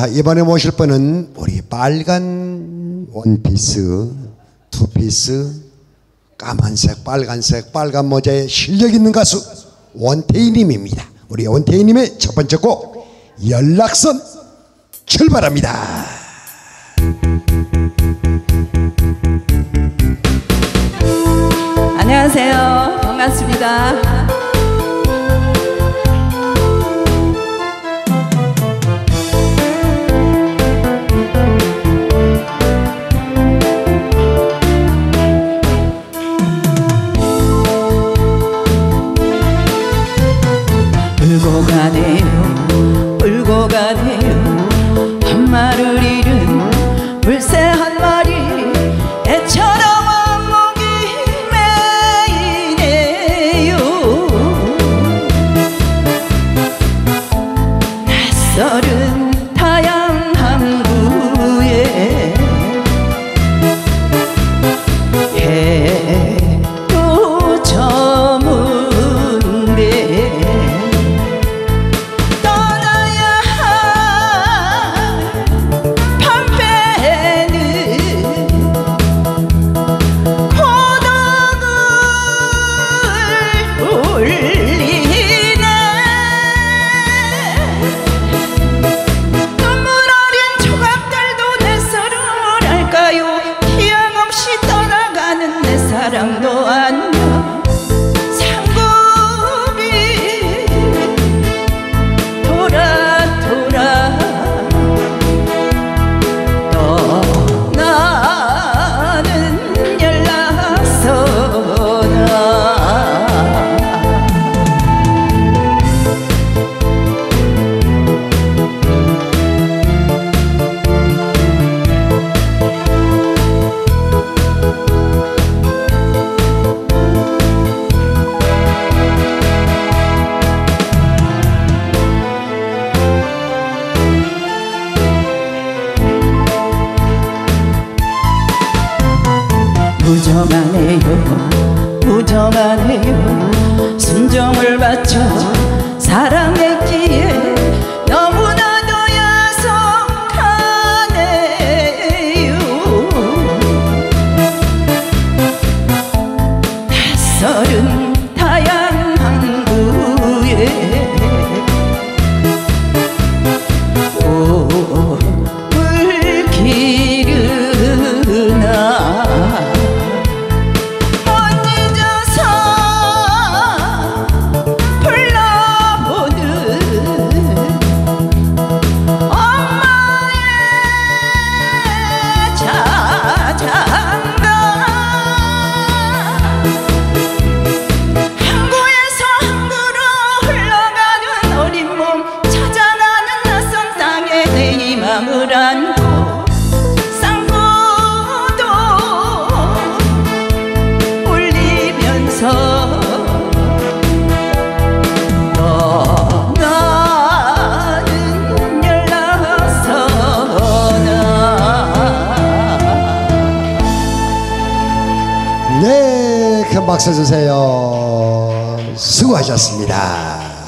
자, 이번에 모실 분은 우리 빨간 원피스, 투피스, 까만색, 빨간색, 빨간 모자에 실력 있는 가수 원태희님입니다. 우리 원태희님의 첫 번째 곡 연락선 출발합니다. 안녕하세요. 반갑습니다. 울고 가네요 울고 가네요 한 마를 잃은 물새 한 마리 애처럼 사 무정하네요. 무정하네요. 순정을 바쳐 사랑했기 내 희망을 안고 쌍구도 울리면서 네, 큰 박수 주세요. 수고하셨습니다.